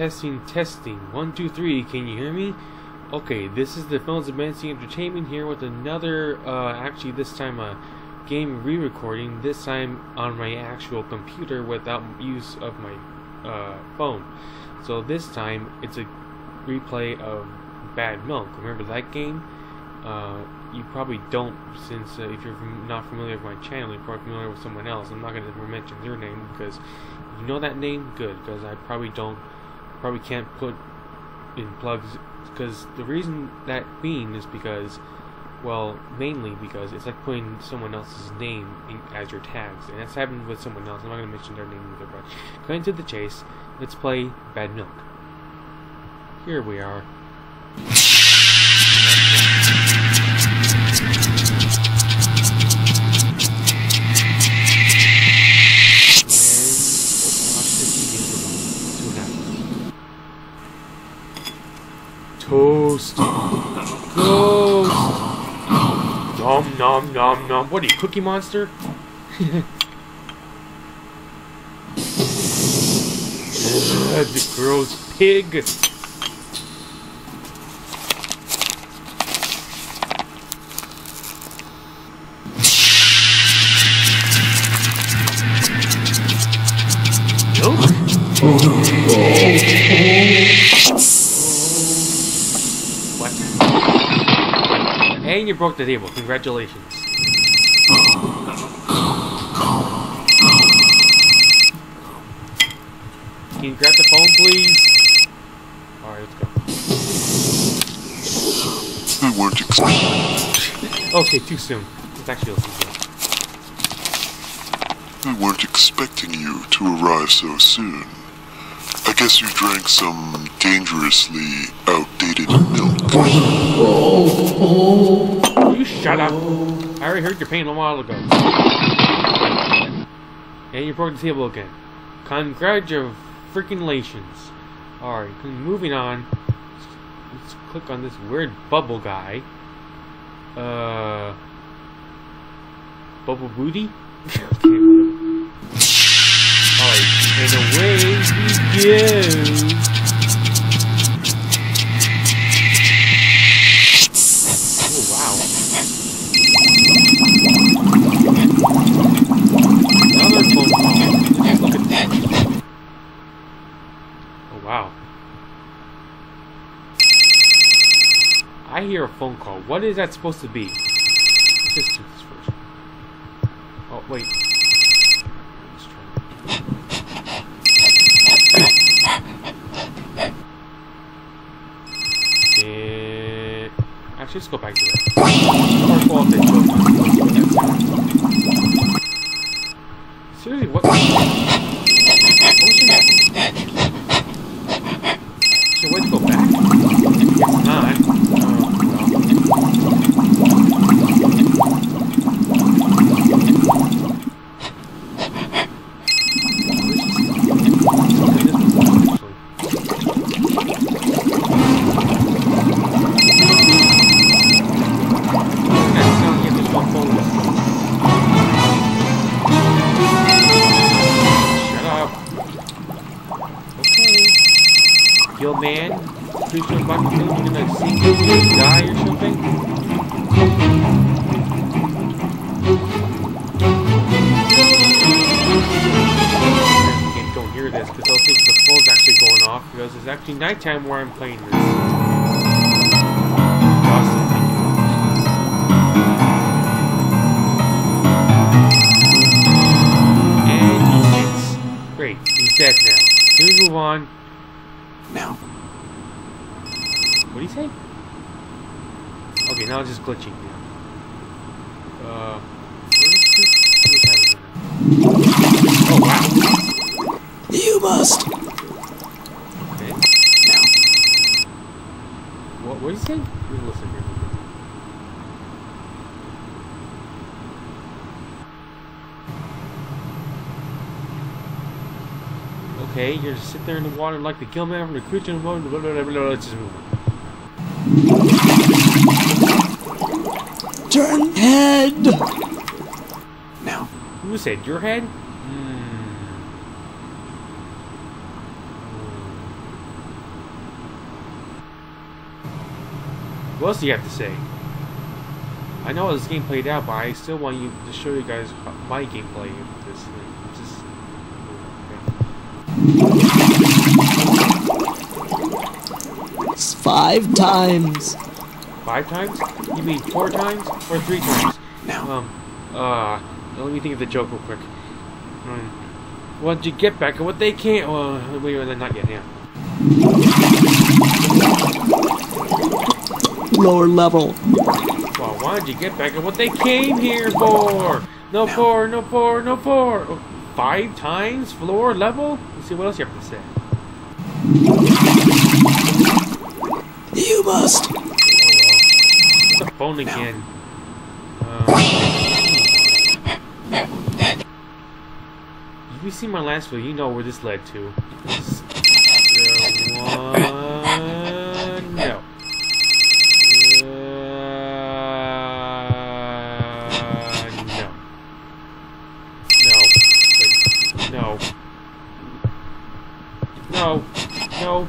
Testing, testing. One, two, three. Can you hear me? Okay, this is the Films of BenC Entertainment here with another, uh, actually this time a game re-recording. This time on my actual computer without use of my uh, phone. So this time it's a replay of Bad Milk. Remember that game? Uh, you probably don't, since uh, if you're not familiar with my channel, you're probably familiar with someone else. I'm not going to mention their name because you know that name, good. Because I probably don't probably can't put in plugs because the reason that being is because well mainly because it's like putting someone else's name in, as your tags and that's happened with someone else. I'm not going to mention their name either but going to the chase let's play Bad Milk. Here we are Nom nom nom. What are you, Cookie Monster? the gross pig. You broke the table. Congratulations. Can you grab the phone, please? Alright, let's go. We weren't expecting. okay, too soon. Let's actually listen to it. We weren't expecting you to arrive so soon. I guess you drank some dangerously outdated milk. Oh, oh, You shut up. I already heard your pain a while ago. And you broke the table again. Congratulations. Alright, moving on. Let's click on this weird bubble guy. Uh. Bubble Booty? okay, Alright, and away we go. Phone call. What is that supposed to be? Let's just do this first. Oh, wait. Actually, let's go back to that. Actually nighttime where I'm playing this. Awesome. And he's great. He's dead now. Can we move on? Now, What do you say? Okay, now it's just glitching now. Uh, where's the- what time is it? Oh wow. You must. Okay. Now, What? What do you say? Let me listen here. Okay, you're just sitting there in the water like the Gill-man from the creature and the blah, blah, blah, blah, let's just move on. turn head. Now, Who said your head? What else do you have to say? I know how this game played out, but I still want you to show you guys my gameplay of this thing. Just, okay. It's five times. Five times? You mean four times or three times? Now. Um, uh, let me think of the joke real quick. Um, once you get back And what they can't. Wait, wait, not yet. Yeah. Lower level. Well, why did you get back at what they came here for? No four, no four, no four. Oh, Five times floor level? Let's see what else you have to say. You must. Oh well. The phone again. Um, if you see my last video, you know where this led to. This- the one, no. Uh, no. No. Wait. No. No. No.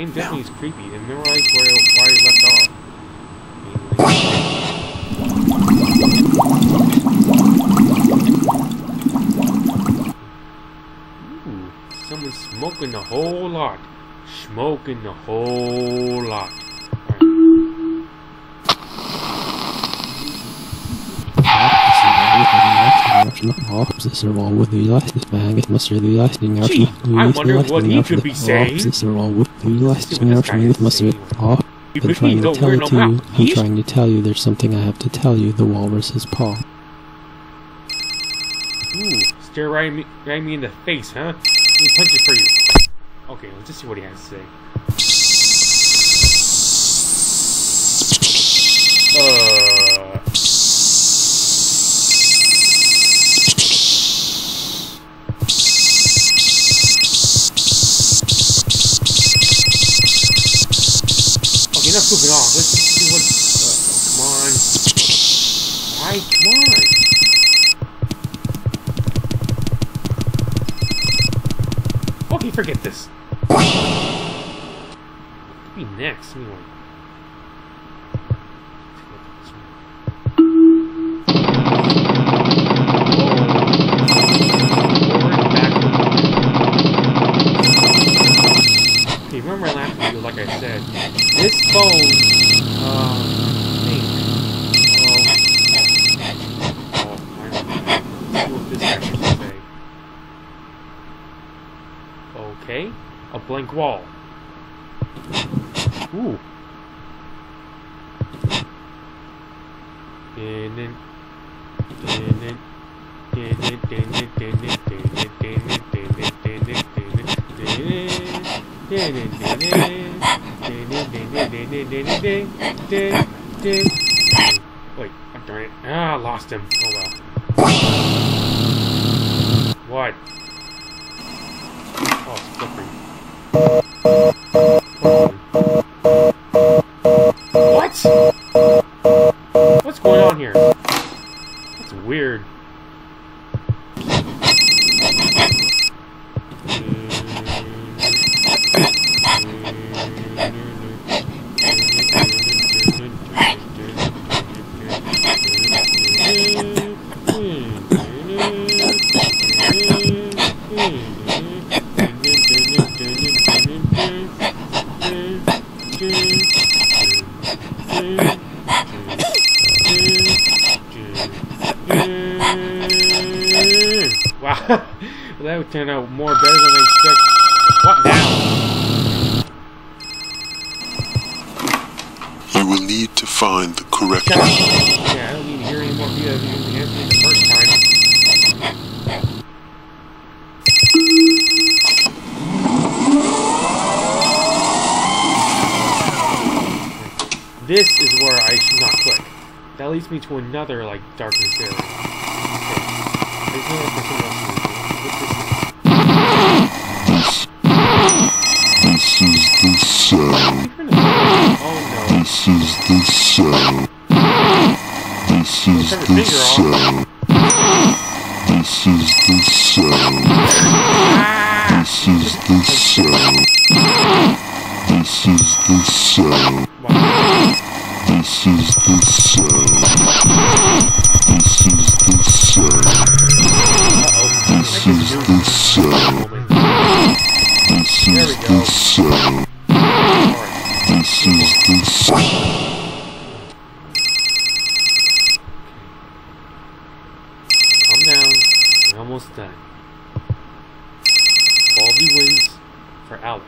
game definitely is creepy. And memorize where where I left off. Ooh, someone's smoking a whole lot. Smoking a whole lot. Alright. Gee, I wonder what he could be saying. Been You could trying be, to don't tell wear it no to you. I'm trying to tell you there's something I have to tell you. The walrus's paw. Ooh, stare right at me, right at me in the face, huh? Let me punch it for you. Okay, let's just see what he has to say. Come on. Okay, forget this. Be next, anyway. Okay, remember last video, like I said, this phone, uh, dun, dun, dun, dun, dun, Wait, oh, darn it. Ah, lost him. Oh well. What? It's weird. Wow, that would turn out more better than I expect. What now? You will need to find the correct Yeah, I don't need to hear any more because you answered it the first time. This is where I should not click. That leads me to another, like, darkness area. This? This is the sound. This is the sound. This is the sound. Almost done. Baldy wins for Alec.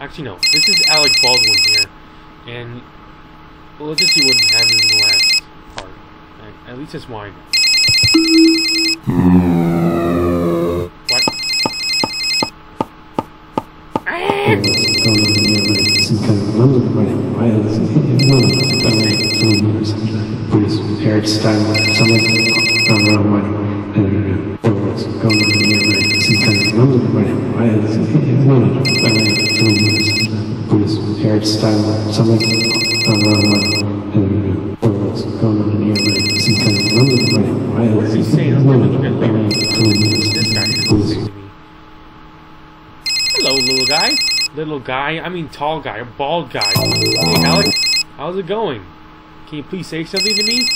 Actually, no. This is Alec Baldwin here. And well, let's just see what happens in the last part. At- At least that's why What? Ah! hairstyle, something around my what's going on here, right? Some kind of police hairstyle, something around my what's going on here, right? Some kind of What is he saying? Hello, little guy. Little guy. I mean, tall guy. Bald guy. Hey, Alec. How's it going? Can you please say something to me?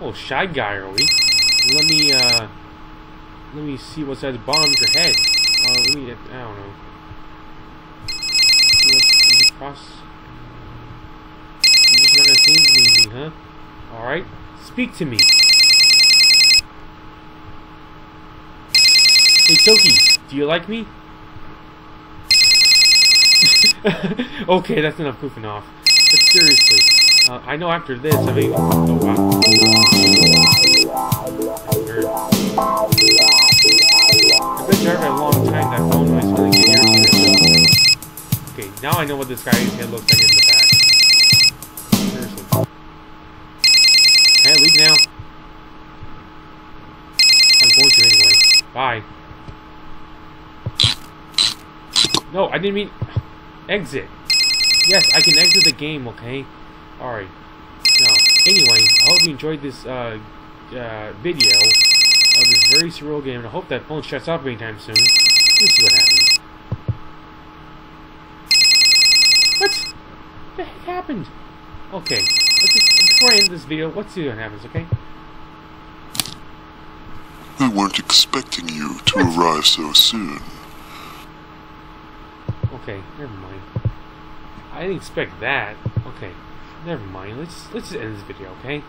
Oh, shy guy, are we? Let me, uh... Let me see what at the bottom of your head. Uh, let me... I don't know. What's let me cross... You're just not gonna anything to me, huh? Alright. Speak to me. Hey, Toki, do you like me? okay, that's enough goofing off. But seriously, uh, I know after this, I mean, oh wow. Weird. I've been driving a long time, that phone noise really get irritated. Okay, now I know what this guy's head looks like in the back. Seriously. Can I leave now? I'm going to anyway. Bye. No, I didn't mean... Exit. Yes, I can exit the game, okay? Alright. Now, anyway, I hope you enjoyed this uh, uh, video of this very surreal game, and I hope that phone shuts off anytime soon. Let me see what happens. What? the heck happened? Okay, let's just, before I end this video, let's see what happens, okay? We weren't expecting you to arrive so soon. Okay, never mind. I didn't expect that. Okay, never mind. Let's let's just end this video, okay?